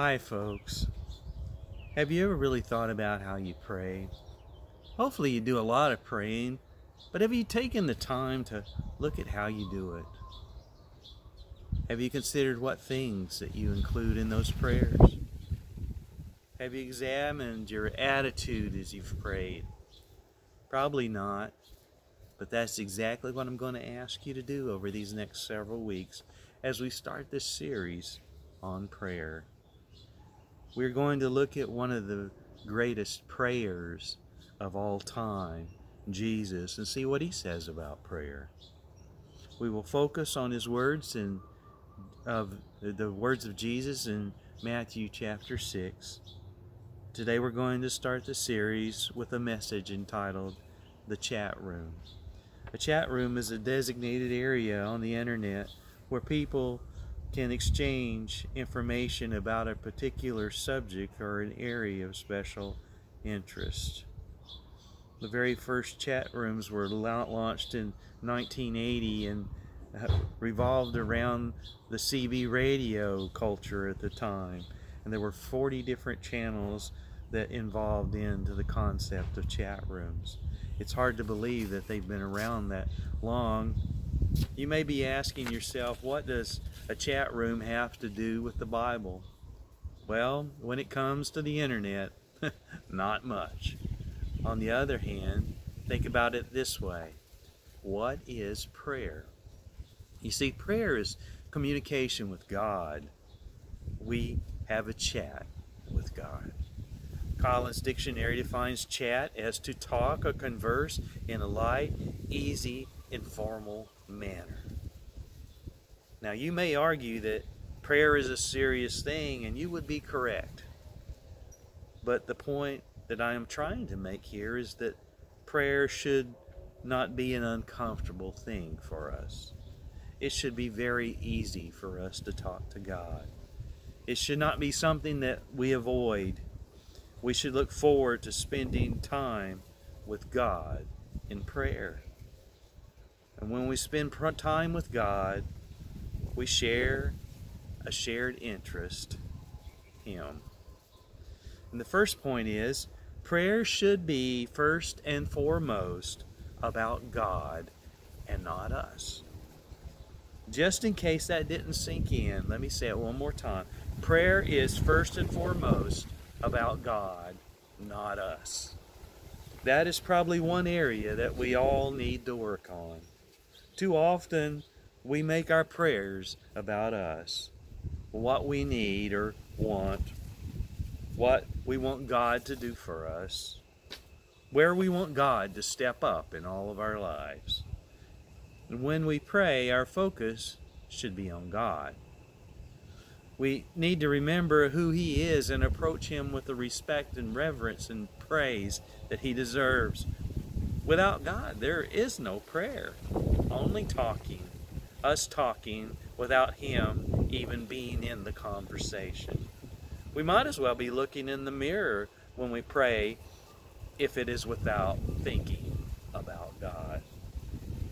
Hi, folks. Have you ever really thought about how you pray? Hopefully, you do a lot of praying, but have you taken the time to look at how you do it? Have you considered what things that you include in those prayers? Have you examined your attitude as you've prayed? Probably not, but that's exactly what I'm going to ask you to do over these next several weeks as we start this series on prayer. We're going to look at one of the greatest prayers of all time, Jesus, and see what he says about prayer. We will focus on his words and of the words of Jesus in Matthew chapter 6. Today we're going to start the series with a message entitled The Chat Room. A chat room is a designated area on the internet where people can exchange information about a particular subject or an area of special interest. The very first chat rooms were launched in 1980 and uh, revolved around the CB radio culture at the time. And there were 40 different channels that involved into the concept of chat rooms. It's hard to believe that they've been around that long. You may be asking yourself, what does a chat room have to do with the Bible? Well, when it comes to the internet, not much. On the other hand, think about it this way. What is prayer? You see, prayer is communication with God. We have a chat with God. Collins Dictionary defines chat as to talk or converse in a light, easy, informal manner. Now, you may argue that prayer is a serious thing, and you would be correct. But the point that I am trying to make here is that prayer should not be an uncomfortable thing for us. It should be very easy for us to talk to God. It should not be something that we avoid we should look forward to spending time with God in prayer. And when we spend time with God, we share a shared interest, Him. And the first point is prayer should be first and foremost about God and not us. Just in case that didn't sink in, let me say it one more time. Prayer is first and foremost about God, not us. That is probably one area that we all need to work on. Too often, we make our prayers about us, what we need or want, what we want God to do for us, where we want God to step up in all of our lives. And when we pray, our focus should be on God. We need to remember who He is and approach Him with the respect and reverence and praise that He deserves. Without God, there is no prayer, only talking. Us talking without Him even being in the conversation. We might as well be looking in the mirror when we pray if it is without thinking about God.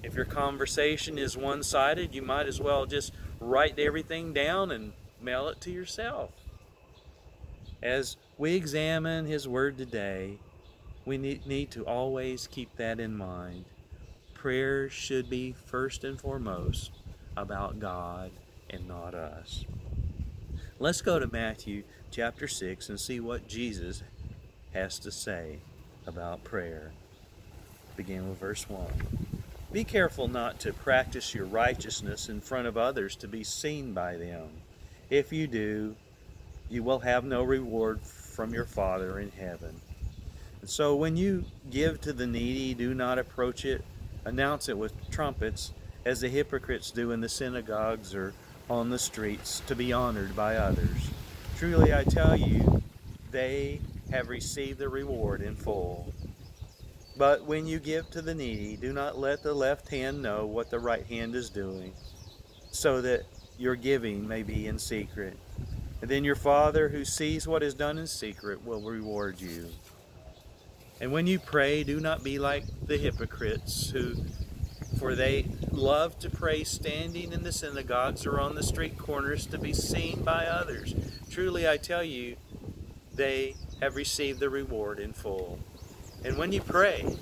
If your conversation is one sided, you might as well just write everything down and mail it to yourself. As we examine His Word today, we need, to always keep that in mind. Prayer should be first and foremost about God and not us. Let's go to Matthew chapter 6 and see what Jesus has to say about prayer. Begin with verse 1. Be careful not to practice your righteousness in front of others to be seen by them. If you do, you will have no reward from your Father in heaven. And so when you give to the needy, do not approach it, announce it with trumpets, as the hypocrites do in the synagogues or on the streets, to be honored by others. Truly I tell you, they have received the reward in full. But when you give to the needy, do not let the left hand know what the right hand is doing, so that your giving may be in secret. And then your Father who sees what is done in secret will reward you. And when you pray, do not be like the hypocrites who for they love to pray standing in the synagogues or on the street corners to be seen by others. Truly I tell you, they have received the reward in full. And when you pray,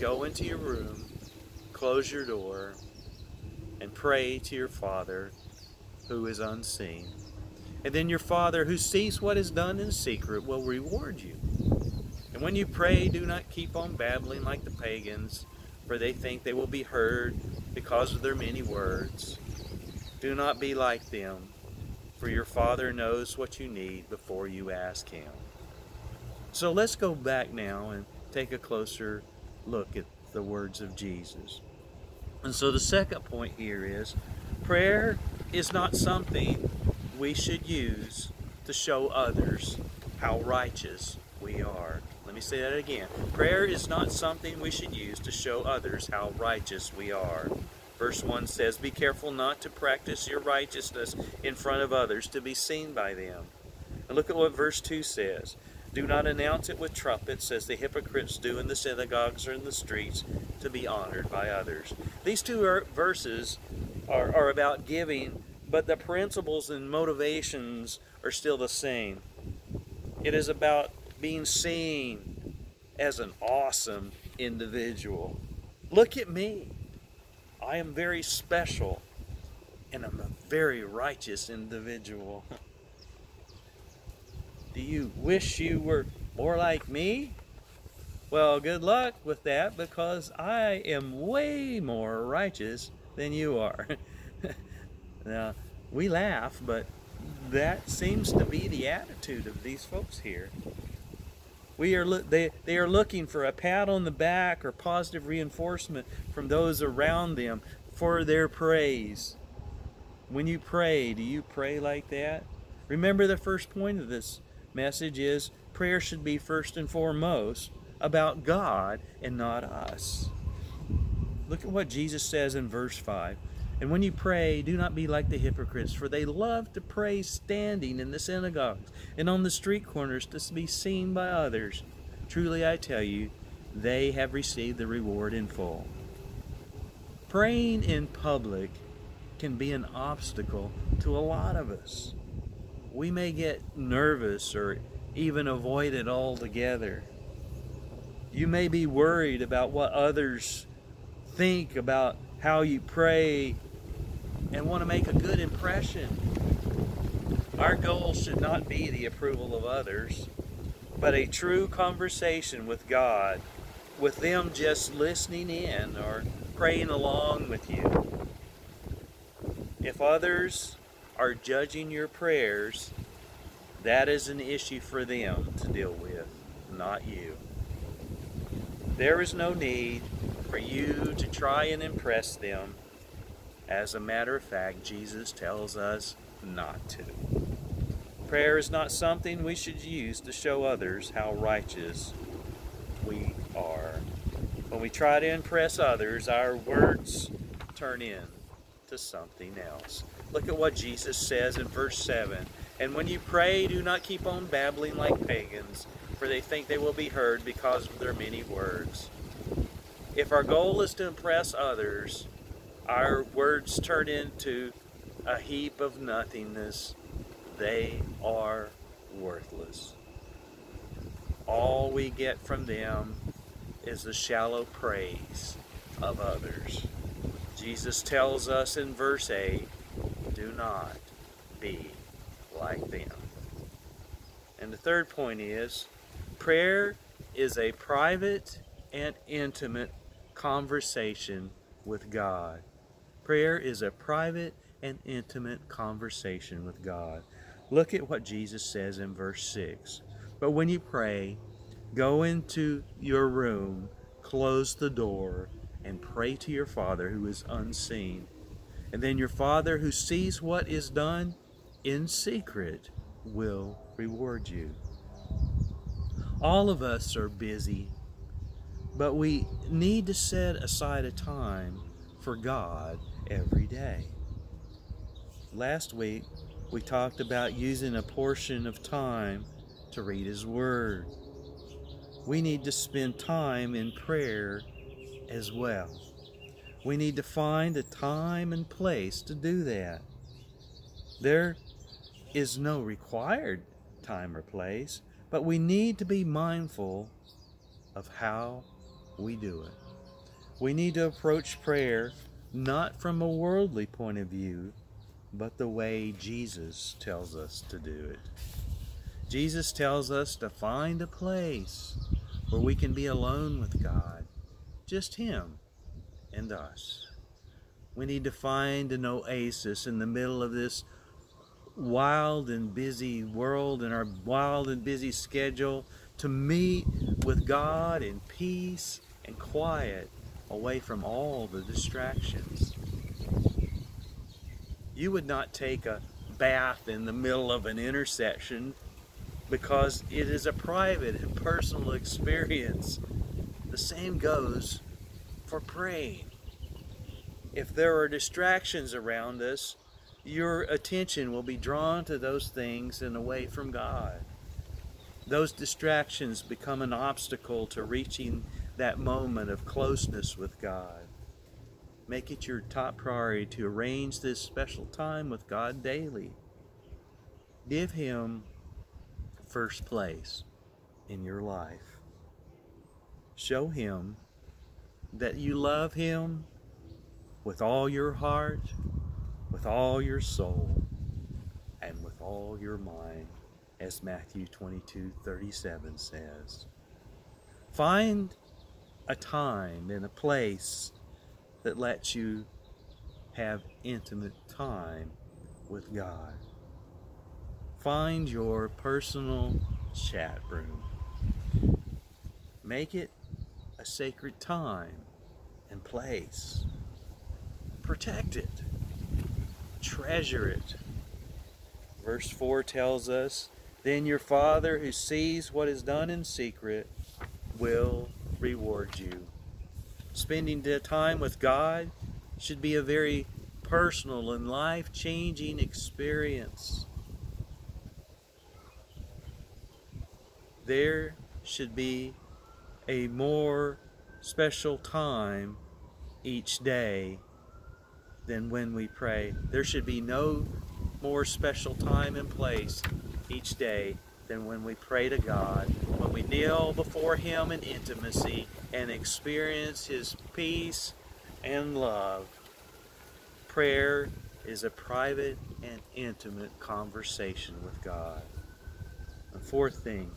go into your room, close your door, and pray to your Father who is unseen. And then your Father who sees what is done in secret will reward you. And when you pray, do not keep on babbling like the pagans, for they think they will be heard because of their many words. Do not be like them, for your Father knows what you need before you ask Him. So let's go back now and take a closer look at the words of Jesus. And so the second point here is prayer is not something we should use to show others how righteous we are. Me say that again. Prayer is not something we should use to show others how righteous we are. Verse 1 says, Be careful not to practice your righteousness in front of others to be seen by them. And look at what verse 2 says. Do not announce it with trumpets, as the hypocrites do in the synagogues or in the streets, to be honored by others. These two verses are, are about giving, but the principles and motivations are still the same. It is about being seen as an awesome individual. Look at me. I am very special, and I'm a very righteous individual. Do you wish you were more like me? Well, good luck with that because I am way more righteous than you are. now, we laugh, but that seems to be the attitude of these folks here. We are they, they are looking for a pat on the back or positive reinforcement from those around them for their praise. When you pray, do you pray like that? Remember the first point of this message is prayer should be first and foremost about God and not us. Look at what Jesus says in verse 5. And when you pray, do not be like the hypocrites, for they love to pray standing in the synagogues and on the street corners to be seen by others. Truly I tell you, they have received the reward in full. Praying in public can be an obstacle to a lot of us we may get nervous or even avoid it altogether. You may be worried about what others think about how you pray and want to make a good impression. Our goal should not be the approval of others, but a true conversation with God, with them just listening in or praying along with you. If others are judging your prayers, that is an issue for them to deal with, not you. There is no need for you to try and impress them. As a matter of fact, Jesus tells us not to. Prayer is not something we should use to show others how righteous we are. When we try to impress others, our words turn into something else. Look at what Jesus says in verse 7. And when you pray, do not keep on babbling like pagans, for they think they will be heard because of their many words. If our goal is to impress others, our words turn into a heap of nothingness. They are worthless. All we get from them is the shallow praise of others. Jesus tells us in verse 8 do not be like them. And the third point is prayer is a private and intimate conversation with God. Prayer is a private and intimate conversation with God. Look at what Jesus says in verse 6. But when you pray, go into your room, close the door, and pray to your Father who is unseen and then your Father who sees what is done in secret will reward you. All of us are busy, but we need to set aside a time for God every day. Last week, we talked about using a portion of time to read His Word. We need to spend time in prayer as well. We need to find a time and place to do that. There is no required time or place, but we need to be mindful of how we do it. We need to approach prayer not from a worldly point of view, but the way Jesus tells us to do it. Jesus tells us to find a place where we can be alone with God, just Him and us. We need to find an oasis in the middle of this wild and busy world and our wild and busy schedule to meet with God in peace and quiet away from all the distractions. You would not take a bath in the middle of an intersection because it is a private and personal experience. The same goes for praying. If there are distractions around us, your attention will be drawn to those things and away from God. Those distractions become an obstacle to reaching that moment of closeness with God. Make it your top priority to arrange this special time with God daily. Give Him first place in your life. Show Him that you love Him with all your heart, with all your soul, and with all your mind, as Matthew 22 37 says. Find a time and a place that lets you have intimate time with God. Find your personal chat room. Make it a sacred time and place. Protect it. Treasure it. Verse 4 tells us, Then your Father who sees what is done in secret will reward you. Spending time with God should be a very personal and life changing experience. there should be a more special time each day than when we pray. There should be no more special time and place each day than when we pray to God, when we kneel before Him in intimacy and experience His peace and love. Prayer is a private and intimate conversation with God. The fourth thing,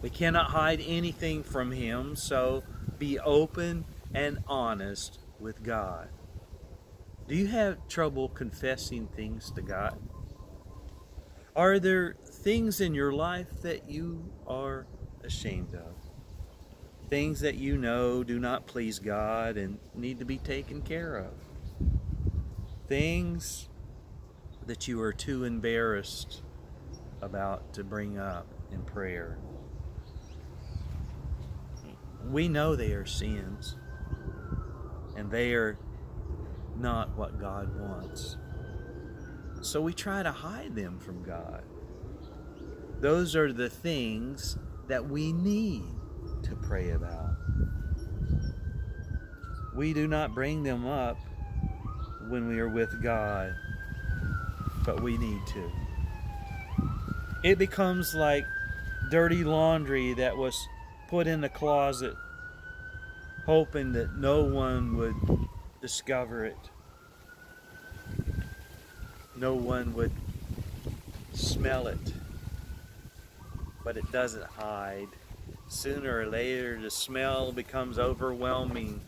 we cannot hide anything from Him, so be open and honest with God. Do you have trouble confessing things to God? Are there things in your life that you are ashamed of? Things that you know do not please God and need to be taken care of? Things that you are too embarrassed about to bring up in prayer? we know they are sins and they are not what God wants. So we try to hide them from God. Those are the things that we need to pray about. We do not bring them up when we are with God, but we need to. It becomes like dirty laundry that was put in the closet, hoping that no one would discover it. No one would smell it. But it doesn't hide. Sooner or later, the smell becomes overwhelming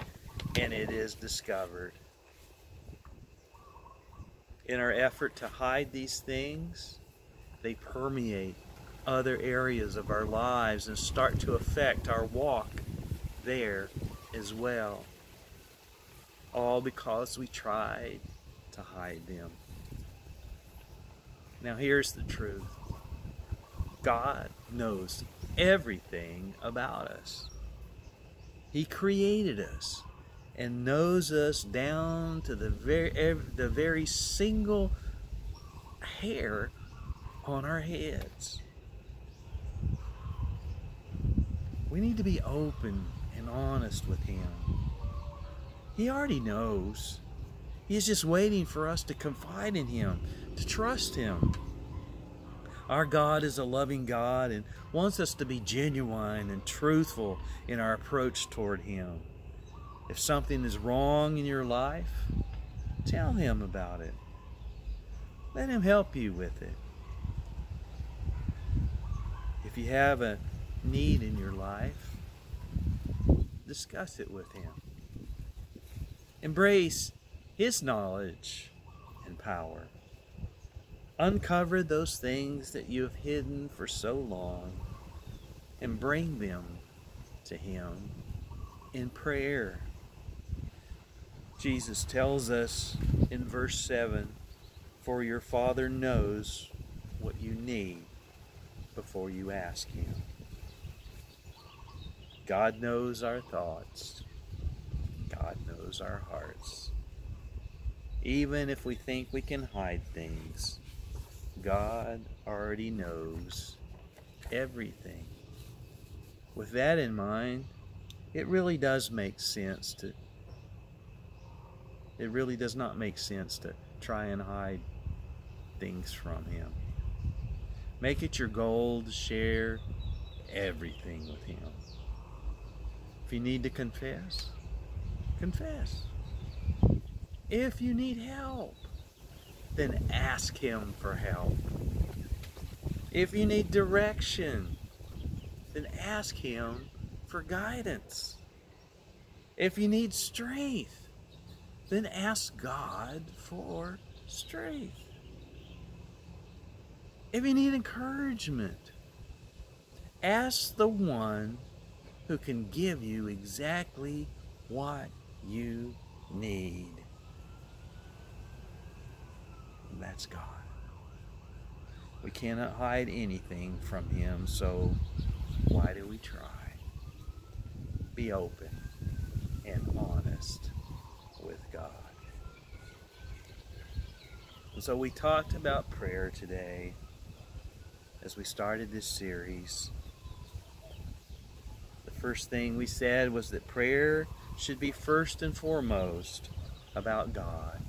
and it is discovered. In our effort to hide these things, they permeate other areas of our lives and start to affect our walk there as well. All because we tried to hide them. Now, here's the truth God knows everything about us, He created us and knows us down to the very, the very single hair on our heads. We need to be open and honest with Him. He already knows. He's just waiting for us to confide in Him, to trust Him. Our God is a loving God and wants us to be genuine and truthful in our approach toward Him. If something is wrong in your life, tell Him about it. Let Him help you with it. If you have a need in your life, discuss it with Him. Embrace His knowledge and power. Uncover those things that you have hidden for so long and bring them to Him in prayer. Jesus tells us in verse 7 For your Father knows what you need before you ask Him. God knows our thoughts, God knows our hearts. Even if we think we can hide things, God already knows everything. With that in mind, it really does make sense to it really does not make sense to try and hide things from him. Make it your goal to share everything with him. If you need to confess, confess. If you need help, then ask Him for help. If you need direction, then ask Him for guidance. If you need strength, then ask God for strength. If you need encouragement, ask the one who can give you exactly what you need. That's God. We cannot hide anything from Him, so why do we try? Be open and honest with God. And so we talked about prayer today as we started this series. The first thing we said was that prayer should be first and foremost about God.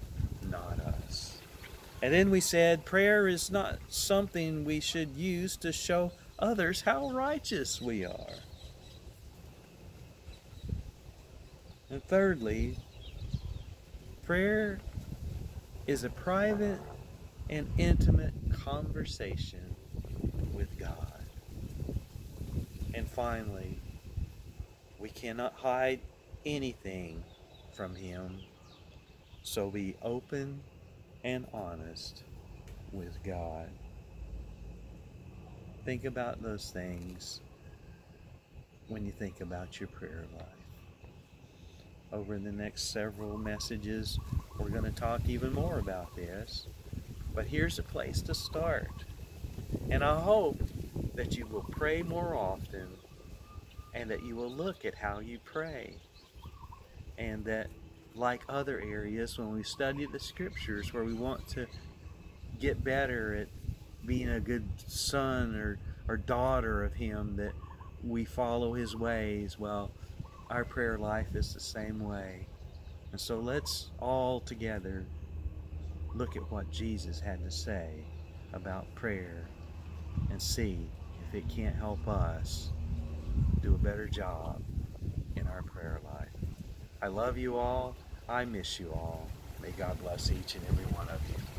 And then we said prayer is not something we should use to show others how righteous we are. And thirdly, prayer is a private and intimate conversation with God. And finally, we cannot hide anything from Him, so be open and honest with God. Think about those things when you think about your prayer life. Over the next several messages, we're going to talk even more about this. But here's a place to start. And I hope that you will pray more often and that you will look at how you pray. And that like other areas when we study the scriptures where we want to get better at being a good son or, or daughter of him that we follow his ways well our prayer life is the same way and so let's all together look at what jesus had to say about prayer and see if it can't help us do a better job in our prayer life I love you all. I miss you all. May God bless each and every one of you.